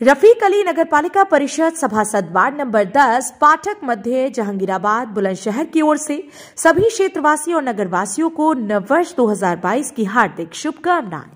रफीक अली नगर पालिका परिषद सभासद वार्ड नंबर 10 पाठक मध्य जहांगीराबाद बुलंदशहर की ओर से सभी क्षेत्रवासियों और नगरवासियों को नववर्ष 2022 की हार्दिक शुभकामनाएँ।